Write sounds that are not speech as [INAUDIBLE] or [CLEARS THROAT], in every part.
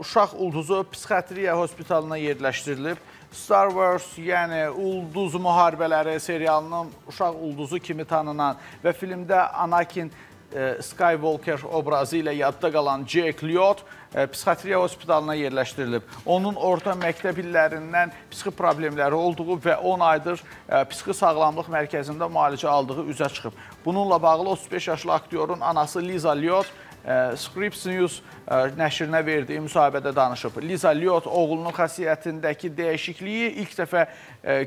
uşaq ulduzu psixiatriya hospitalına yerləşdirilib. Star Wars, yəni Ulduz Müharibələri serialının uşaq ulduzu kimi tanınan və filmdə Anakin e, Skywalker obrazı ilə yadda qalan Jake Lyot e, psixiatriya hospitalına yerləşdirilib. Onun orta məktəb illərindən psixi problemləri olduğu və 10 aydır e, psixi sağlamlıq mərkəzində müalicə aldığı üzə çıxıb. Bununla bağlı 35 yaşlı aktyorun anası Liza Lyot e, Scripps News nəşrinə verdiyi müsahibədə danışıb. Liza Lyot oğlunun xasiyyətindəki dəyişikliyi ilk dəfə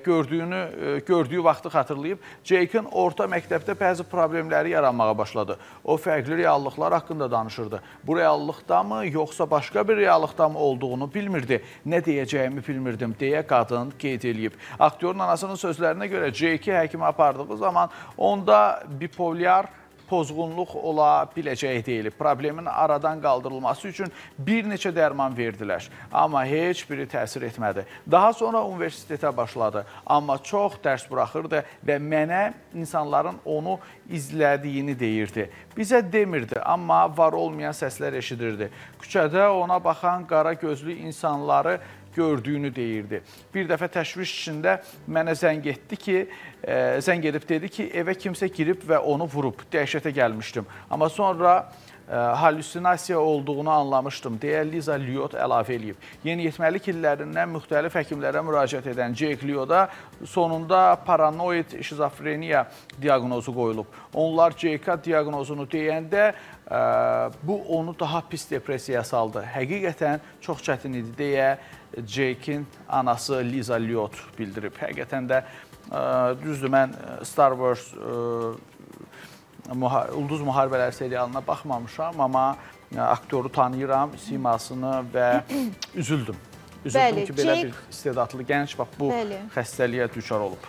gördüyünü gördüyü vaxtı xatırlayıb. Jake-in orta məktəbdə bəzi problemləri yaranmağa başladı. O fərqli reallıqlar haqqında danışırdı. Bu reallıqdamı, yoxsa başqa bir reallıqdamı olduğunu bilmirdi. Nə deyəcəyimi bilmirdim deyə qadın qeyd eləyib. Aktyorun anasının sözlərinə görə Jake-i həkimə apardığı zaman onda bipolyar pozğunluq ola biləcəyi deyilib. Problemin aradan qaldırılması üçün bir neçə dərman verdilər, amma heç biri təsir etmədi. Daha sonra universitetə başladı, amma çox dərs buraxırdı və mənə insanların onu izlədiyini deyirdi. Bizə demirdi, amma var olmayan səslər eşidirdi. Küçədə ona baxan qara gözlü insanları gördüyünü deyirdi. Bir dəfə təşviş içində mənə zəng etdi ki, e, zəng edib dedi ki, evə kimsə girib və onu vurub. Dəhşətə gəlmişdim. Amma sonra e, halüsinasiya olduğunu anlamışdım, deyə Liza Lyot əlavə eləyib. Yeniyetməlik illərindən müxtəlif həkimlərə müraciət edən Jake Lyota sonunda paranoid şizofreniya diaqnozu qoyulub. Onlar Jake-a diaqnozunu deyəndə e, bu onu daha pis depressiyaya saldı. Həqiqətən çox çətin idi deyə Jake-in anası Liza Lyot bildirib. Həqiqətən də ə, düzdür mən Star Wars müha Ulduz Müharibələri serialına baxmamışam, amma ə, aktyoru tanıyıram, simasını və [CLEARS THROAT] üzüldüm. Üzüldüm Bəli, ki, belə Jake- bir istedadlı gənc bax bu Bəli. xəstəliyə düçar olub.